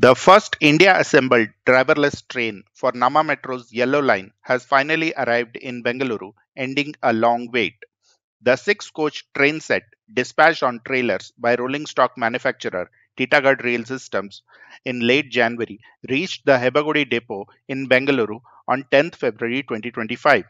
The first India-assembled driverless train for Namma Metro's Yellow Line has finally arrived in Bengaluru, ending a long wait. The six-coach train set, dispatched on trailers by rolling stock manufacturer Titagarh Rail Systems in late January, reached the Hebbagodi depot in Bengaluru on 10th February 2025.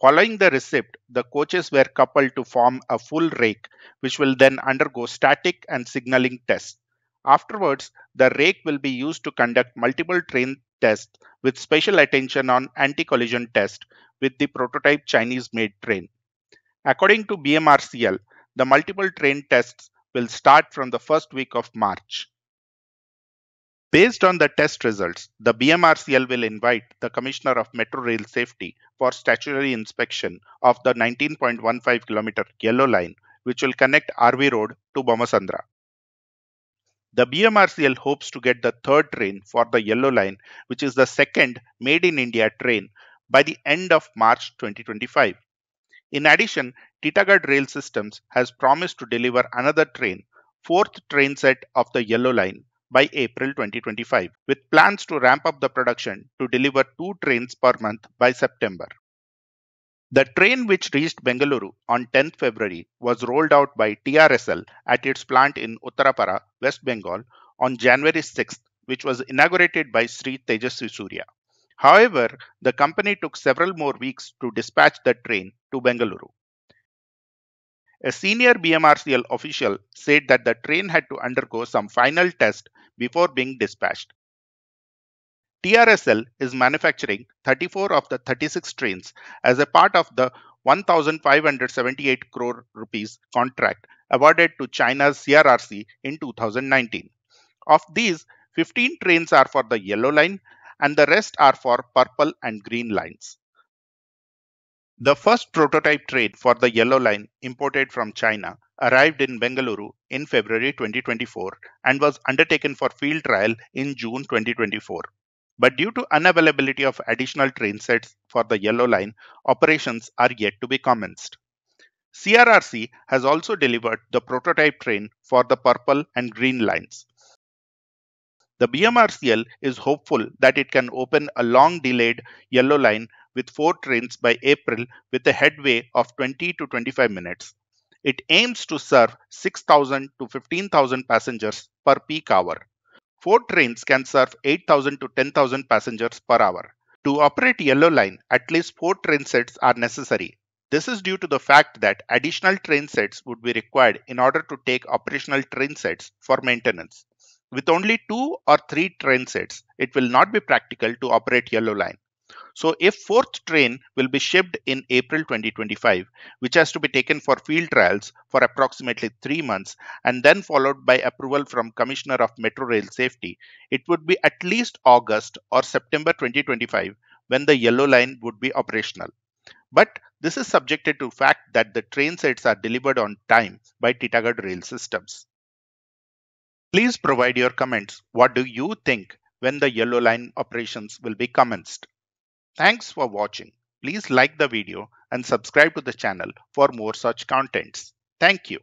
Following the receipt, the coaches were coupled to form a full rake, which will then undergo static and signaling tests. Afterwards, the rake will be used to conduct multiple train tests with special attention on anti-collision test with the prototype Chinese-made train. According to BMRCL, the multiple train tests will start from the first week of March. Based on the test results, the BMRCL will invite the Commissioner of Metro Rail Safety for statutory inspection of the 19.15 km yellow line, which will connect RV Road to Bommasandra. The BMRCL hopes to get the third train for the Yellow Line, which is the second Made in India train, by the end of March 2025. In addition, Titagarh Rail Systems has promised to deliver another train, fourth train set of the Yellow Line, by April 2025, with plans to ramp up the production to deliver two trains per month by September. The train which reached Bengaluru on 10th February was rolled out by TRSL at its plant in Uttarpara, West Bengal on January 6th, which was inaugurated by Sri Tejaswi Surya. However, the company took several more weeks to dispatch the train to Bengaluru. A senior BMRCL official said that the train had to undergo some final test before being dispatched. TRSL is manufacturing 34 of the 36 trains as a part of the 1578 crore rupees contract awarded to China's CRRC in 2019. Of these, 15 trains are for the yellow line and the rest are for purple and green lines. The first prototype train for the yellow line imported from China arrived in Bengaluru in February 2024 and was undertaken for field trial in June 2024. But due to unavailability of additional train sets for the Yellow Line, operations are yet to be commenced. CRRC has also delivered the prototype train for the purple and green lines. The BMRCL is hopeful that it can open a long delayed yellow line with four trains by April with a headway of 20 to 25 minutes. It aims to serve 6,000 to 15,000 passengers per peak hour. Four trains can serve 8,000 to 10,000 passengers per hour. To operate Yellow Line, at least four train sets are necessary. This is due to the fact that additional train sets would be required in order to take operational train sets for maintenance. With only two or three train sets, it will not be practical to operate Yellow Line. So if fourth train will be shipped in April 2025, which has to be taken for field trials for approximately three months and then followed by approval from Commissioner of Metro Rail Safety, it would be at least August or September 2025 when the yellow line would be operational. But this is subjected to fact that the train sets are delivered on time by Titagarh Rail Systems. Please provide your comments. What do you think when the yellow line operations will be commenced? Thanks for watching. Please like the video and subscribe to the channel for more such contents. Thank you.